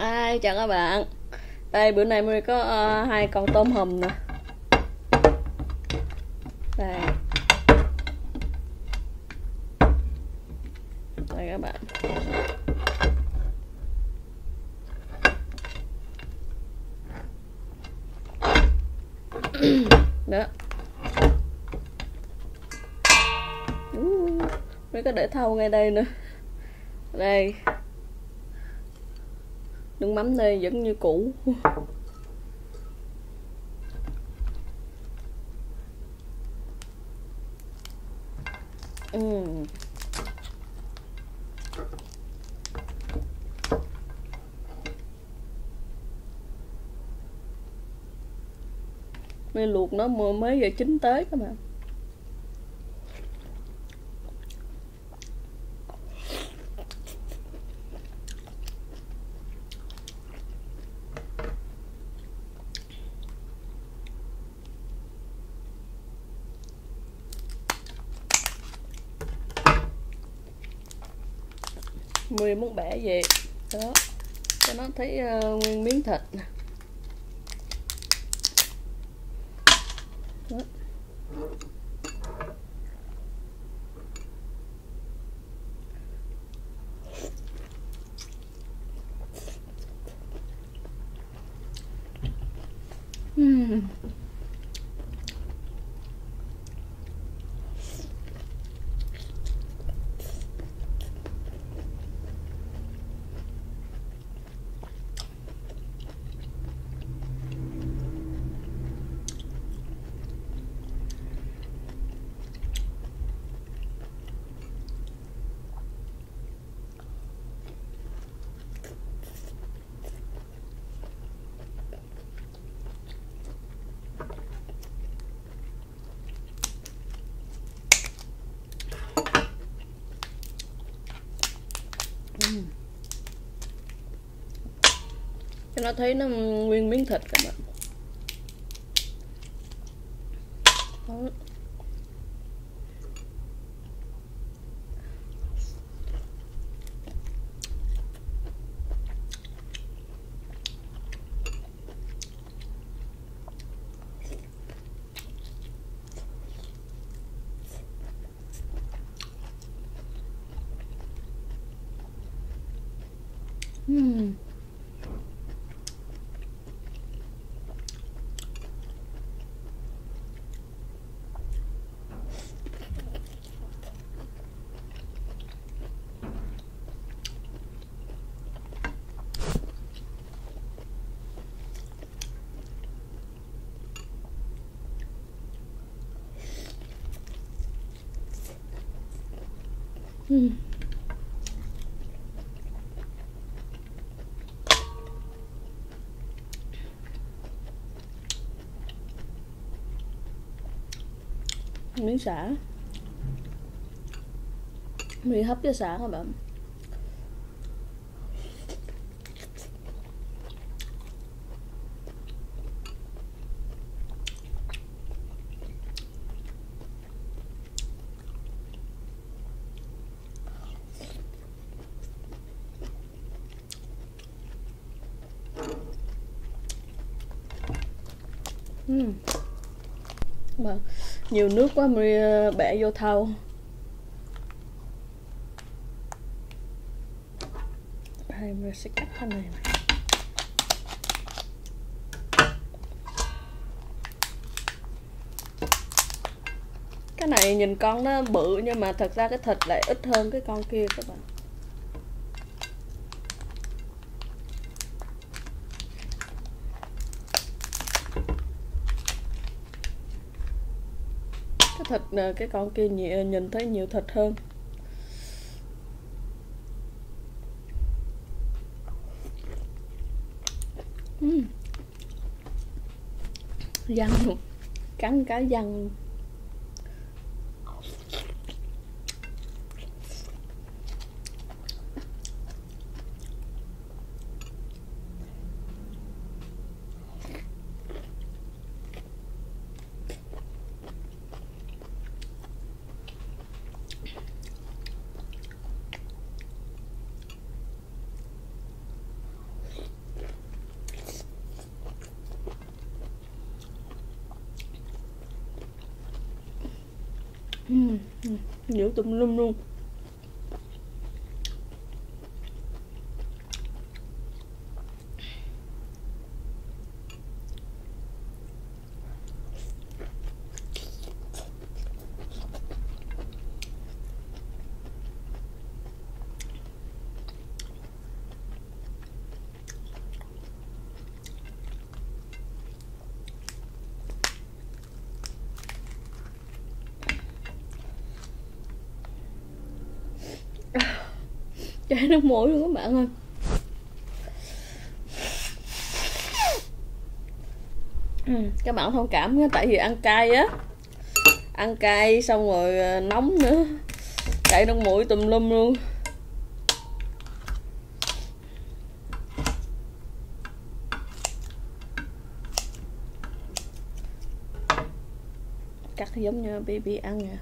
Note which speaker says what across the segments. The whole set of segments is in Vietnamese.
Speaker 1: ai chào các bạn. Đây, bữa nay mới có uh, hai con tôm hùm nè. Đây. Đây các bạn. Đó. Uh, Mới có để thau ngay đây nữa. Đây nước mắm đây vẫn như cũ ừ. uhm. mới luộc nó mới giờ chín tới các bạn muốn bẻ về đó. Cho nó thấy uh, nguyên miếng thịt nè. Cho nó thấy nó nguyên miếng thịt các bạn Đó. Ừ. Miếng xả. Mì hấp với xả các bạn? Uhm. Nhiều nước quá mới ờ, bẻ vô thau. Đây mình sẽ cắt cái này này cái này nhìn con nó bự, nhưng mà thật ra cái thịt lại ít hơn cái con kia các bạn. Cái thịt cái con kia nhìn thấy nhiều thịt hơn. Uhm. răng cắn cái răng Ừ, ừ. nhiều tùm lum luôn chảy nước mũi luôn các bạn ơi. Ừ, các bạn thông cảm nha tại vì ăn cay á. Ăn cay xong rồi ờ, nóng nữa. Chảy nước mũi tùm lum luôn. Cắt giống như baby ăn nè.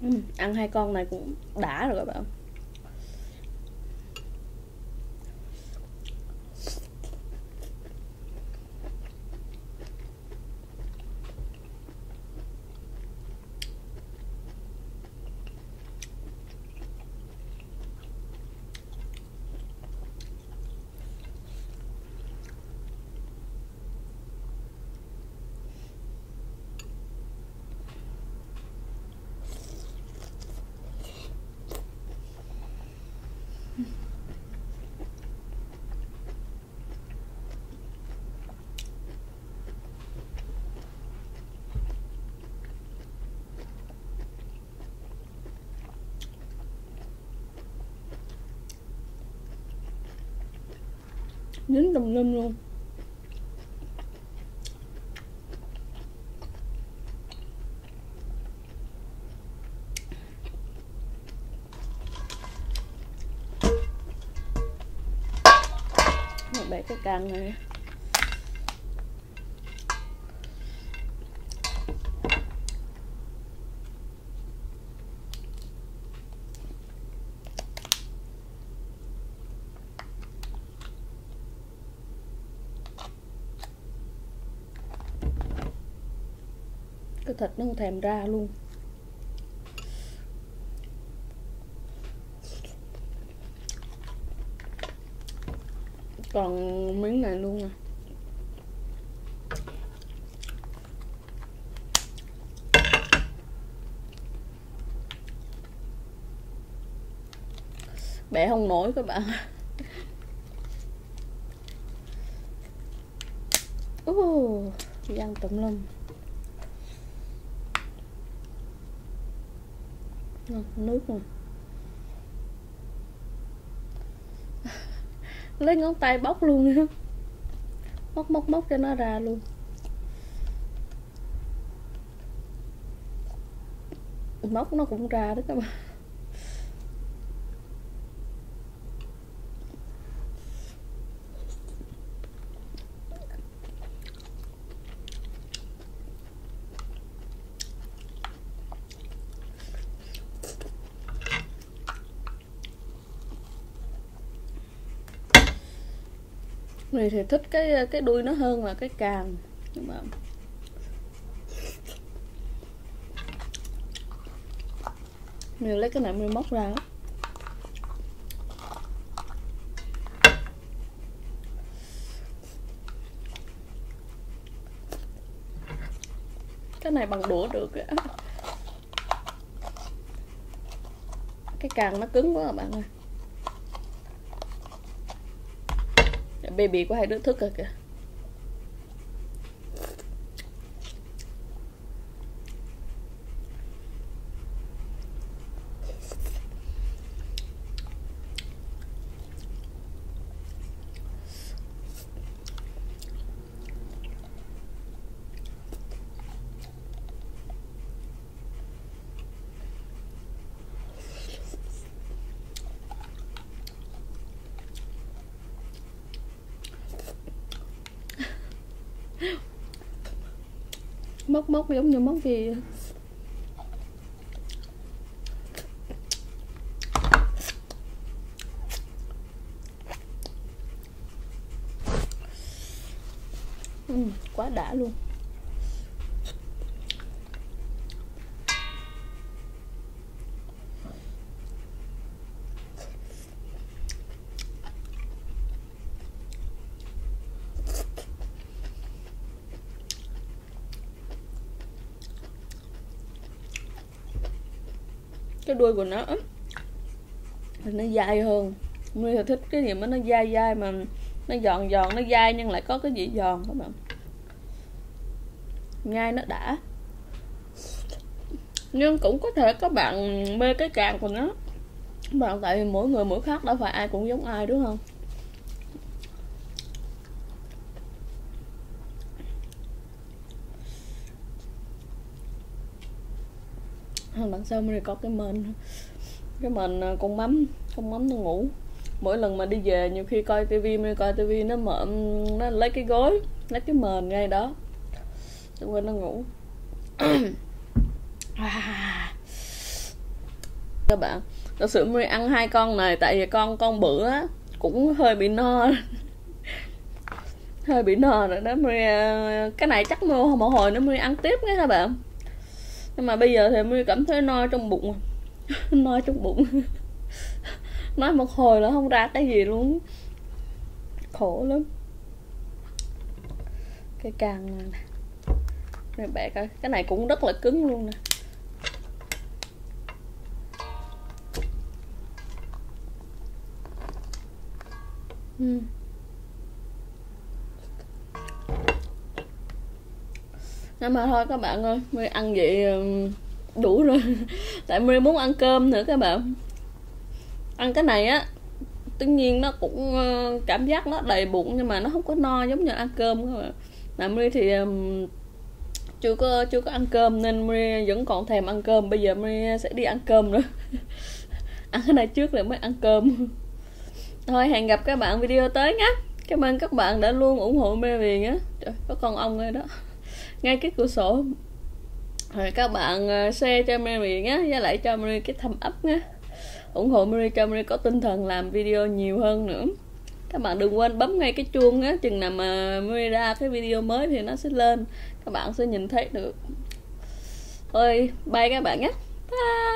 Speaker 1: Ừ, ăn hai con này cũng đã rồi các bạn. Dính tùm lum luôn. Bẻ cái càng này thịt nó không thèm ra luôn. Còn miếng này luôn nè. Bẻ không nổi các bạn. Uh, chị ăn tùm lum nước nè lấy ngón tay bóc luôn nha. Móc móc móc cho nó ra luôn. Móc nó cũng ra đó các bạn. Này thì thích cái ờ, cái đuôi nó hơn là cái càng. Nhưng mà mình lấy cái này mình móc ra. Cái này bằng đũa được cái càng nó cứng quá các bạn ơi. Baby của hai đứa thức rồi kìa. Móc móc giống như móc gì. Ừ, quá đã luôn. Cái đuôi của nó thì nó dai hơn. Nguyên thích cái gì mà nó dai dai mà nó giòn giòn, nó dai nhưng lại có cái vị giòn các bạn. Nhai nó đã. Nhưng cũng có thể các bạn mê cái càng của nó. Bạn, tại vì mỗi người mỗi khác, đâu phải ai cũng giống ai, đúng không? Đằng sau mình có cái mền. Cái mền à, con mắm con mắm nó ngủ. Mỗi lần mà đi về, nhiều khi coi tivi mới coi tivi nó mở nó lấy cái gối, lấy cái mền ngay đó. Tôi quên nó ngủ. À. các bạn, thật sự mới ăn hai con này, tại vì con con bữa cũng hơi bị no. Hơi bị no rồi đó mới à, cái này chắc mua một hồi nó mới ăn tiếp nghe các bạn nhưng mà bây giờ thì mới cảm thấy no trong bụng no trong bụng. Nói một hồi là không ra cái gì luôn. Khổ lắm. Cái càng này nè. Bẻ coi cái này cũng rất là cứng luôn nè. Ừ. nhưng mà thôi các bạn ơi mới ăn vậy đủ rồi. Tại mới muốn ăn cơm nữa các bạn. Ăn cái này á tất nhiên nó cũng ờ, cảm giác nó đầy bụng nhưng mà nó không có no giống như ăn cơm các bạn. Mà Marie thì chưa có chưa có ăn cơm nên Marie vẫn còn thèm ăn cơm. Bây giờ Marie sẽ đi ăn cơm nữa. Ăn cái này trước rồi mới ăn cơm. Thôi hẹn gặp các bạn video tới nhé cảm ơn các bạn đã luôn ủng hộ mê viền á Trời, có con ong đây đó ngay cái cửa sổ. Rồi các bạn ờ, share cho Mary nhé, với lại cho Mary cái thầm ấp nhé. Ủng hộ Mary, cho Mary có tinh thần làm video nhiều hơn nữa. Các bạn đừng quên bấm ngay cái chuông á chừng nào mà Mary ra cái video mới thì nó sẽ lên. Các bạn sẽ nhìn thấy được. Thôi, bye các bạn nhé. Bye.